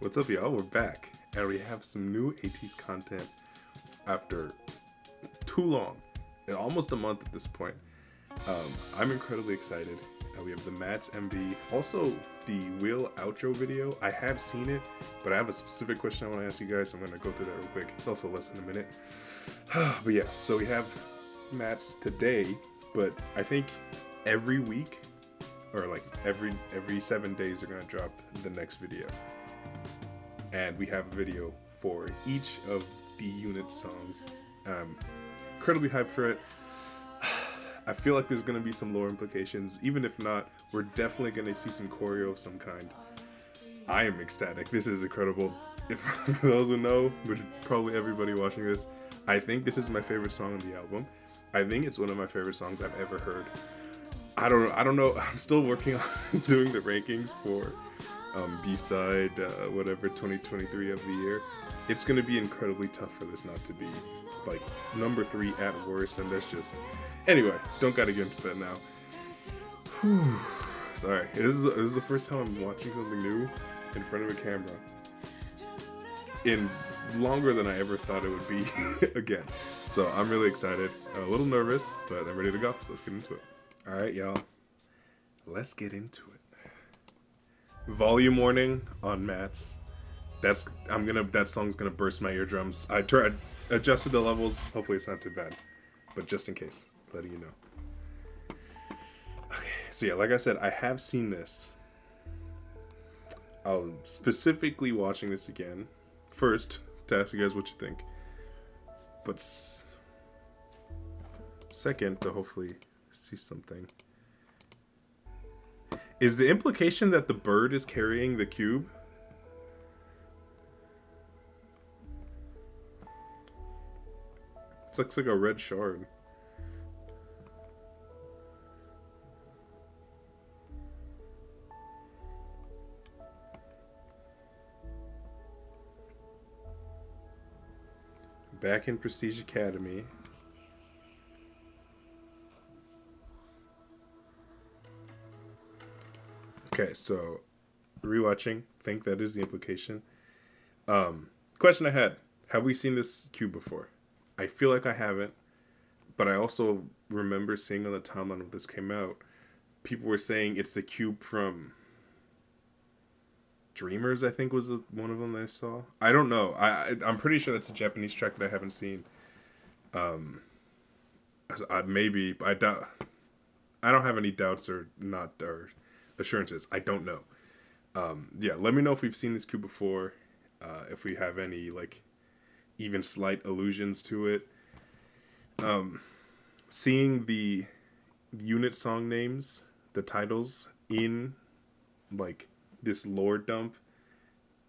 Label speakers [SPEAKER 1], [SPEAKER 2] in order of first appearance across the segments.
[SPEAKER 1] What's up, y'all? We're back, and we have some new ATEEZ content after too long, and almost a month at this point. Um, I'm incredibly excited. Uh, we have the MATZ MV, also the Will outro video. I have seen it, but I have a specific question I want to ask you guys. So I'm going to go through that real quick. It's also less than a minute. but yeah, so we have MATZ today, but I think every week or like every every seven days they're gonna drop the next video and we have a video for each of the unit songs. Um incredibly hyped for it. I feel like there's gonna be some lore implications. Even if not we're definitely gonna see some choreo of some kind. I am ecstatic. This is incredible. If for those who know which probably everybody watching this i think this is my favorite song on the album. I think it's one of my favorite songs i've ever heard. I don't know. I don't know. I'm still working on doing the rankings for um, B side uh, whatever 2023 of the year. It's gonna be incredibly tough for this not to be like number three at worst, and that's just anyway. Don't gotta get into that now. Whew. Sorry, this is this is the first time I'm watching something new in front of a camera in longer than I ever thought it would be again. So I'm really excited, a little nervous, but I'm ready to go. So let's get into it. All right, y'all. Let's get into it. Volume warning on MATZ. That's I'm gonna that song's gonna burst my eardrums. I tried adjusted the levels. Hopefully it's not too bad, but just in case, letting you know. Okay, so yeah, like I said, I have seen this. I'll specifically watching this again first to ask you guys what you think, but second to hopefully see something. Is the implication that the bird is carrying the cube? It looks like a red shard. Back in Prestige Academy. Okay, so rewatching, think that is the implication. Um, question I had: Have we seen this cube before? I feel like I haven't, but I also remember seeing on the timeline when this came out, people were saying it's the cube from Dreamers. I think was the, one of them I saw. I don't know. I, I I'm pretty sure that's a Japanese track that I haven't seen. Um, I, maybe I doubt. I don't have any doubts or not or assurances. I don't know. Um, yeah, let me know if we've seen this cube before. Uh, if we have any like even slight allusions to it. Um, seeing the unit song names, the titles in like this lore dump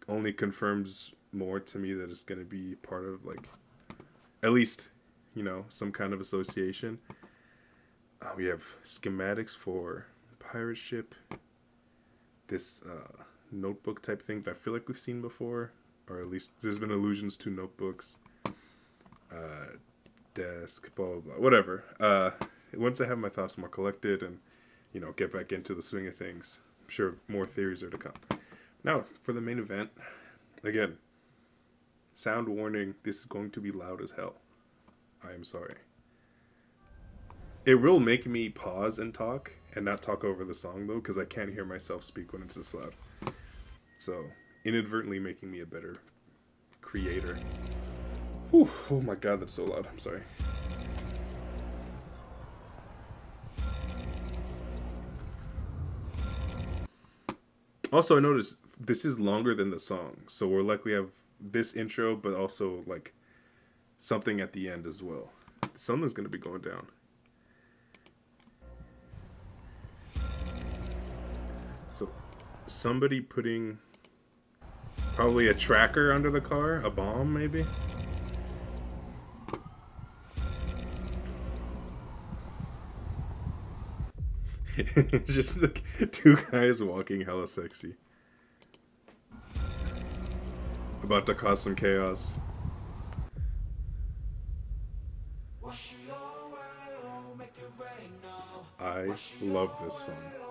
[SPEAKER 1] only confirms more to me that it's gonna be part of like at least you know some kind of association. Uh, we have schematics for pirate ship. This uh, notebook type thing that I feel like we've seen before, or at least there's been allusions to notebooks. Uh, desk, blah blah blah, whatever. Uh, once I have my thoughts more collected and you know get back into the swing of things, I'm sure more theories are to come. Now for the main event, again. Sound warning: This is going to be loud as hell. I am sorry. It will make me pause and talk and not talk over the song though, because I can't hear myself speak when it's this loud. So, inadvertently making me a better creator. Whew, oh my god, that's so loud. I'm sorry. Also, I noticed this is longer than the song, so we'll likely have this intro, but also like something at the end as well. The sun is gonna be going down. Somebody putting probably a tracker under the car, a bomb maybe. just like two guys walking hella sexy. About to cause some chaos. I love this song.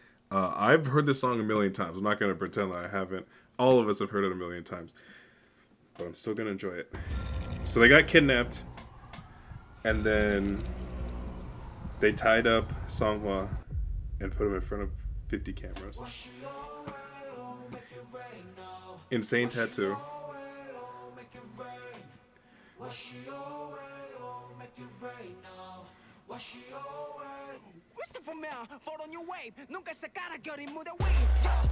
[SPEAKER 1] Uh, I've heard this song a million times. I'm not gonna pretend that I haven't. All of us have heard it a million times, but I'm still gonna enjoy it. So they got kidnapped, and then they tied up Seonghwa and put him in front of 50 cameras. Insane tattoo.
[SPEAKER 2] Listen for me, follow your wave. Nunca sacar a girl
[SPEAKER 1] in the way. Yeah,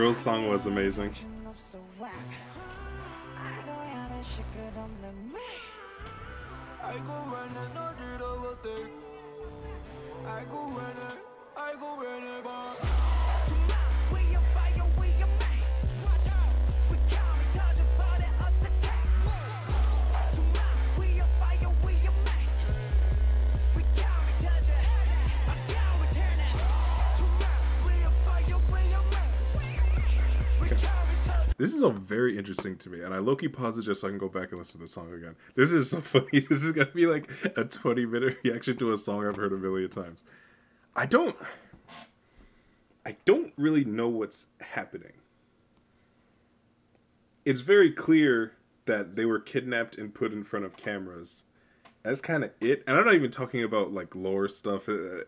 [SPEAKER 1] girls' song was amazing. This is all very interesting to me, and I low-key pause it just so I can go back and listen to the song again. This is so funny. This is gonna be like a 20-minute reaction to a song I've heard a million times. I don't I don't really know what's happening. It's very clear that they were kidnapped and put in front of cameras. That's kind of it. And I'm not even talking about like lore stuff. Uh,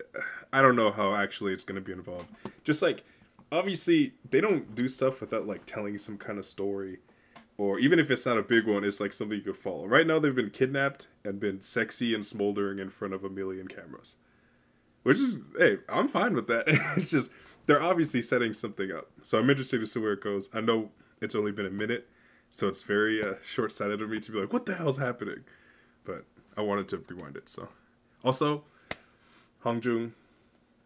[SPEAKER 1] I don't know how actually it's to be involved. Just like obviously they don't do stuff without like telling some kind of story. Or even if it's not a big one it's like something you could follow. Right now they've been kidnapped and been sexy and smoldering in front of a million cameras. Which is hey i'm fine with that. It's just they're obviously setting something up. So i'm interested to see where it goes. I know it's only been a minute so it's very uh, short-sighted of me to be like what the hell's happening? But i wanted to rewind it so. Also Hongjoong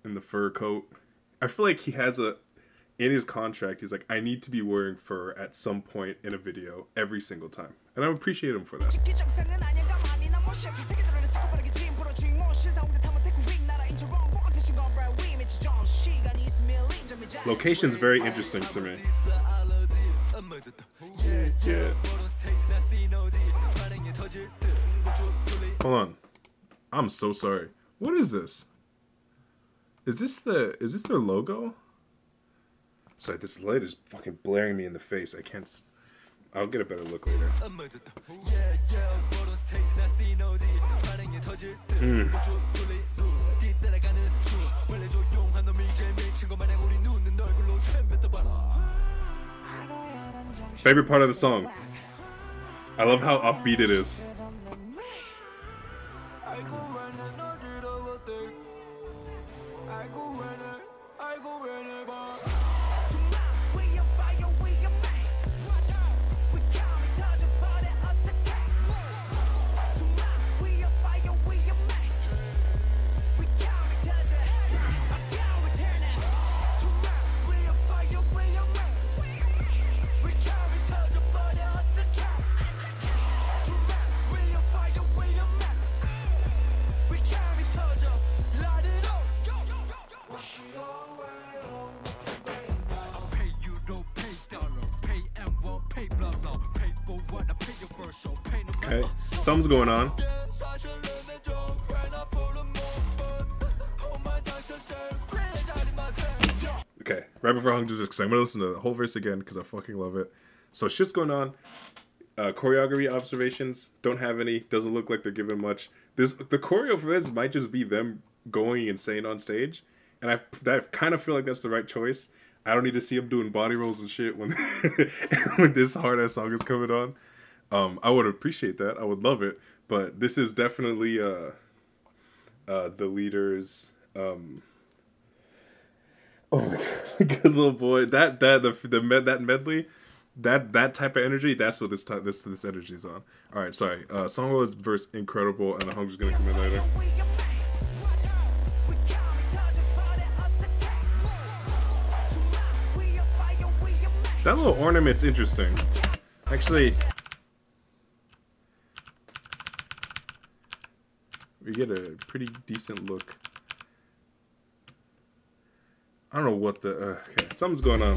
[SPEAKER 1] in the fur coat. I feel like he has a in his contract, he's like, I need to be wearing fur at some point in a video every single time. And I appreciate him for that. Location's very interesting to me. Yeah. Hold on. I'm so sorry. What is this? Is this the is this their logo? Sorry, this light is fucking blaring me in the face. I can't. S- I'll get a better look later. Hmm. Favorite part of the song. I love how offbeat it is. Something's going on. Okay, right before Hung because I'm gonna listen to the whole verse again because I fucking love it. So shit's going on. Uh, choreography observations don't have any. Doesn't look like they're giving much. This the choreo for this might just be them going insane on stage, and I that kind of feel like that's the right choice. I don't need to see them doing body rolls and shit when when this hard ass song is coming on. Um, I would appreciate that. I would love it. but this is definitely uh, uh, the leader's. Um, oh my god, good little boy! That that the the med, that medley, that that type of energy. That's what this type this this energy is on. All right, sorry. Uh, Seonghwa's verse incredible, and the hunger's gonna come in later. That little ornament's interesting. Actually, we get a pretty decent look. I don't know what the uh, okay, something's going on.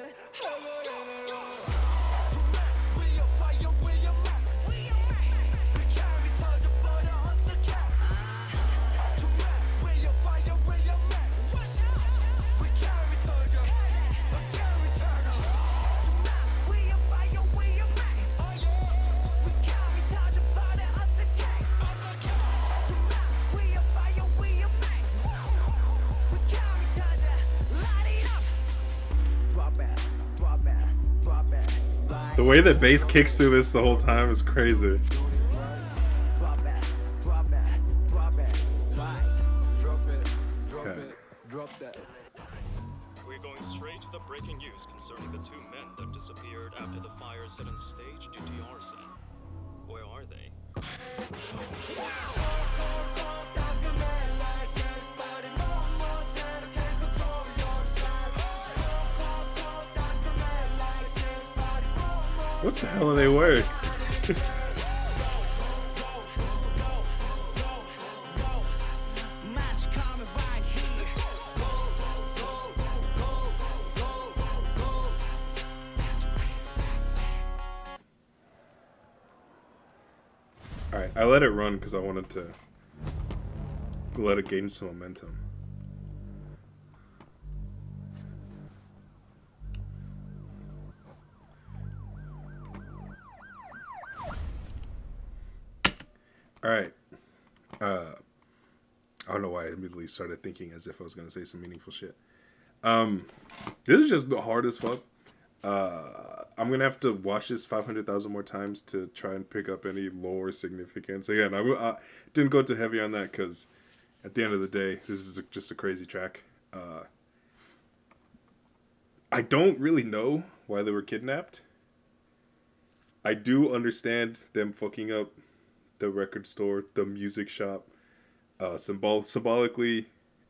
[SPEAKER 1] The way that bass kicks through this the whole time is crazy. All right, I let it run because I wanted to let it gain some momentum. All right. Uh, I don't know why I immediately started thinking as if I was gonna say some meaningful shit. Um, this is just the hardest fuck. Uh, I'm gonna have to watch this 500,000 more times to try and pick up any lore significance. Again, I, I didn't go too heavy on that because at the end of the day, this is a, just a crazy track. Uh, I don't really know why they were kidnapped. I do understand them fucking up the record store, the music shop. Uh, symbol symbolically,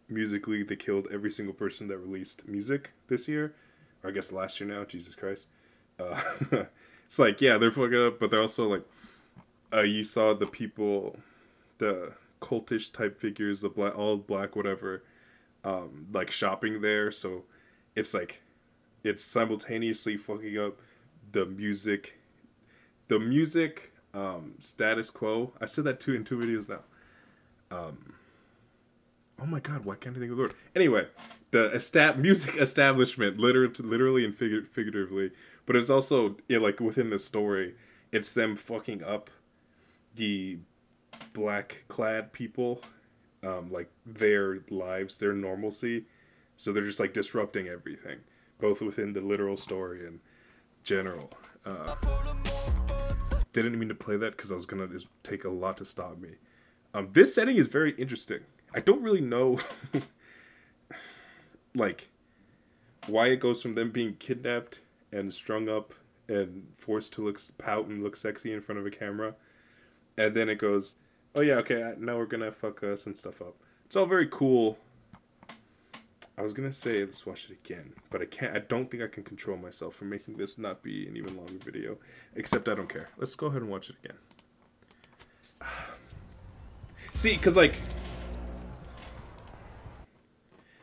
[SPEAKER 1] musically, they killed every single person that released music this year, or I guess last year now. Jesus Christ. It's like yeah, they're fucking up, but they're also like, uh, you saw the people, the cultish type figures, the black, all black, whatever, um, like shopping there. So it's like, it's simultaneously fucking up the music, the music um, status quo. I said that too in two videos now. Um, oh my god, why can't I think of the word? Anyway, the estab- music establishment, literally, literally and figu- figuratively, but it's also like within the story, it's them fucking up the black clad people, um, like their lives, their normalcy. So they're just like disrupting everything, both within the literal story and general. Uh, didn't mean to play that because I was gonna take a lot to stop me. Um, this setting is very interesting. I don't really know, like, why it goes from them being kidnapped and strung up and forced to look pout and look sexy in front of a camera, and then it goes oh yeah, okay, now we're gonna fuck uh, some stuff up. It's all very cool. I was gonna say let's watch it again, but I can't. I don't think I can control myself from making this not be an even longer video. Except I don't care. Let's go ahead and watch it again. See, cause like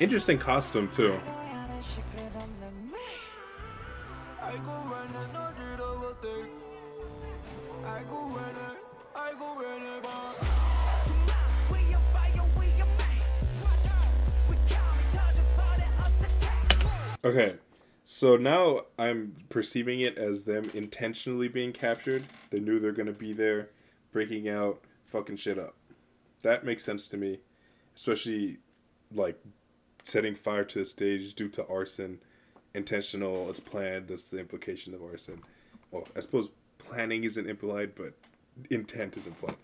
[SPEAKER 1] Interesting costume, too. Okay, so now I'm perceiving it as them intentionally being captured. They knew they're gonna be there, breaking out, fucking shit up. That makes sense to me, especially like setting fire to the stage due to arson. Intentional, it's planned. That's the implication of arson. Well, I suppose planning isn't implied, but intent is implied.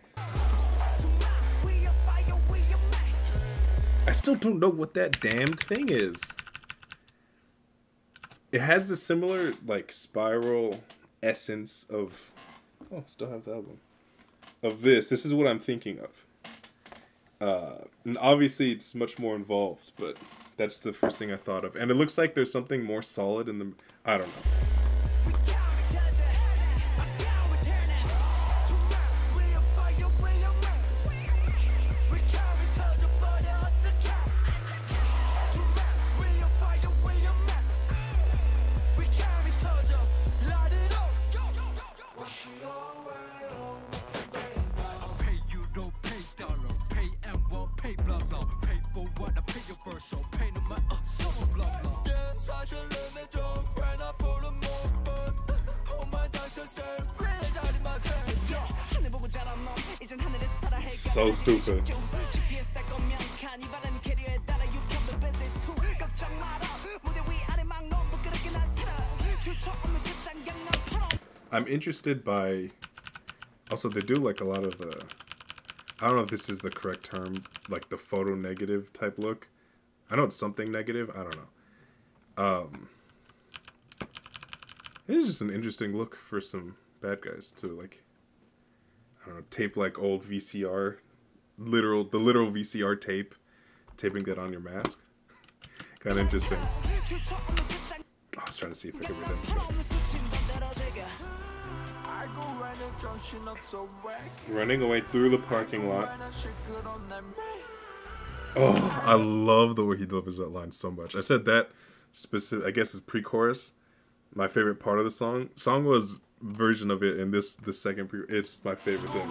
[SPEAKER 1] I still don't know what that damned thing is. It has the similar like spiral essence of oh, still have the album. Of this. This is what I'm thinking of. Uh and obviously it's much more involved, but that's the first thing I thought of. And it looks like there's something more solid in the I don't know.
[SPEAKER 2] 팔아
[SPEAKER 1] I'm interested by. Also, they do like a lot of the. I don't know if this is the correct term, like the photo negative type look. I know it's something negative. I don't know. Um, it is just an interesting look for some bad guys to like. I don't know, tape like old VCR, literal the literal VCR tape, taping that on your mask. kind of interesting.
[SPEAKER 2] Oh,
[SPEAKER 1] I was trying to see if I could read that. Running away through the parking lot. Oh, I love the way he delivers that line so much. I said that specific. I guess it's pre-chorus. My favorite part of the song. Song was version of it, and this the second pre. It's my favorite thing.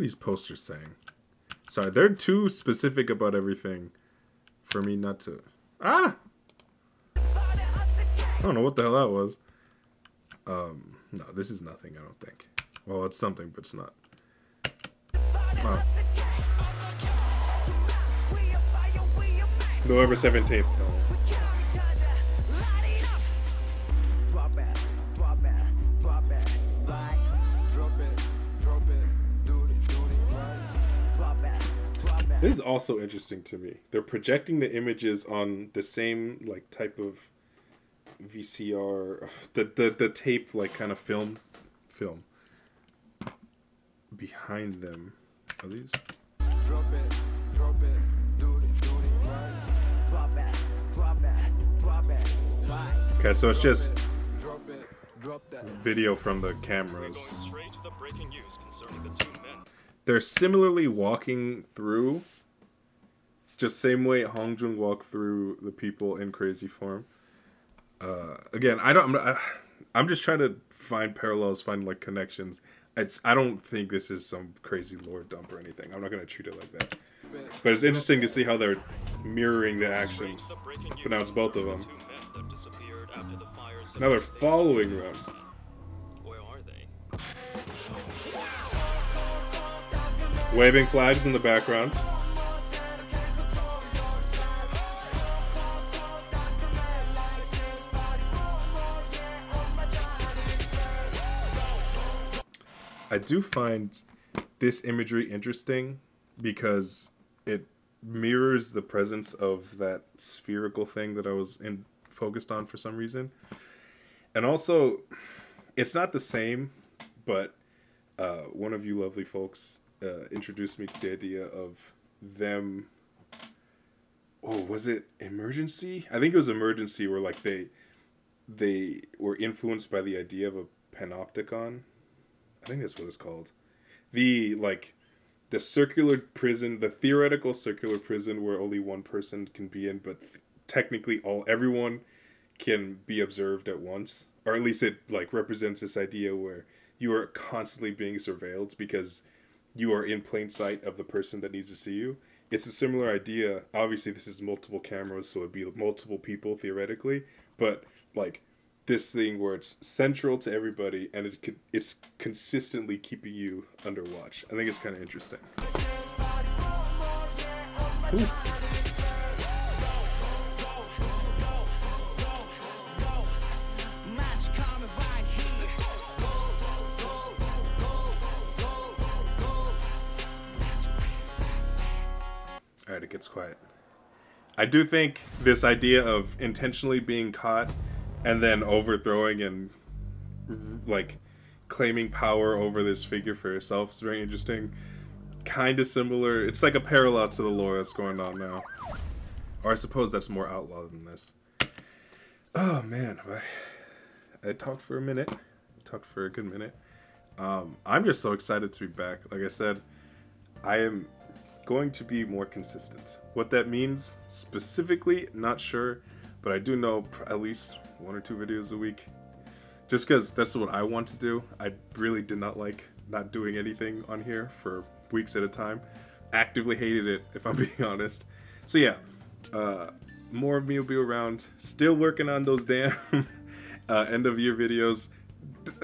[SPEAKER 1] are these posters saying? Sorry, they're too specific about everything for me not to... Ah! I don't know what the hell that was. Um, no, this is nothing, I don't think. Well, it's something, but it's not. Oh. November 17th. This is also interesting to me. They're projecting the images on the same like type of VCR, the the, the tape like kind of film, film. Behind them, are these?
[SPEAKER 3] Drop it, drop it, do it, do it right.
[SPEAKER 2] Drop it, drop it, drop it, right.
[SPEAKER 1] Okay, so it's just
[SPEAKER 3] Drop it, drop that.
[SPEAKER 1] video from the
[SPEAKER 4] We're
[SPEAKER 1] cameras.
[SPEAKER 4] going straight to the breaking news concerning the two men.
[SPEAKER 1] They're similarly walking through, just same way Hongjoong walked through the people in Crazy Form. Uh, again, I don't. I'm, I, I'm just trying to find parallels, find like connections. It's. I don't think this is some crazy lore dump or anything. I'm not gonna treat it like that. But it's interesting to see how they're mirroring the actions. But now it's both of them. Now they're following them. Waving flags in the background. I do find this imagery interesting because it mirrors the presence of that spherical thing that I was in focused on for some reason. And also it's not the same, but uh, one of you lovely folks uh, introduced me to the idea of them. Oh, was it emergency? I think it was emergency where like they they were influenced by the idea of a panopticon. I think that's what it's called. The like the circular prison, the theoretical circular prison where only one person can be in, but th- technically all everyone can be observed at once, or at least it like represents this idea where you are constantly being surveilled because you are in plain sight of the person that needs to see you. It's a similar idea. Obviously, this is multiple cameras, so it'd be multiple people theoretically, but like this thing where it's central to everybody and it could, it's consistently keeping you under watch. I think it's kind of interesting. Ooh. It gets quiet. I do think this idea of intentionally being caught and then overthrowing and like claiming power over this figure for yourself is very interesting. Kind of similar. It's like a parallel to the lore that's going on now. Or I suppose that's more outlaw than this. Oh man, I, I talked for a minute. I Talked for a good minute. Um, I'm just so excited to be back. Like I said, I am going to be more consistent. What that means specifically, not sure, but I do know at least one or two videos a week. Just because that's what I want to do. I really did not like not doing anything on here for weeks at a time. Actively hated it, if I'm being honest. So yeah, uh, more of me will be around. Still working on those damn uh, end of year videos.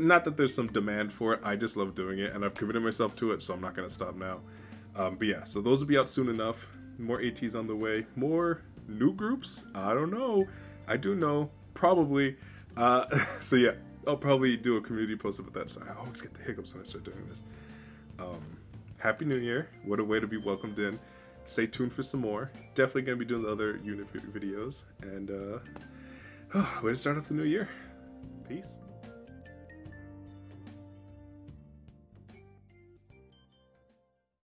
[SPEAKER 1] Not that there's some demand for it. I just love doing it, and I've committed myself to it, so I'm not gonna stop now. Um, but yeah, so those will be out soon enough. More ATEEZ on the way. More new groups. I don't know. I do know. Probably. Uh, so yeah, I'll probably do a community post about that. So I always get the hiccups when I start doing this. Um, Happy New Year. What a way to be welcomed in. Stay tuned for some more. Definitely going to be doing the other unit videos. And uh, way to start off the new year. Peace.